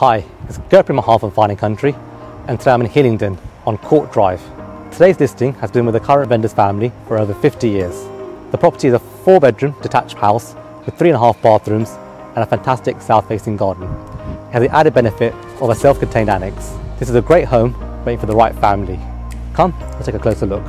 Hi, it's Gurpreet Mahal from Fine & Country and today I'm in Hillingdon on Court Drive. Today's listing has been with the current vendor's family for over 50 years. The property is a four bedroom detached house with three and a half bathrooms and a fantastic south facing garden. It has the added benefit of a self contained annex. This is a great home waiting for the right family. Come, let's take a closer look.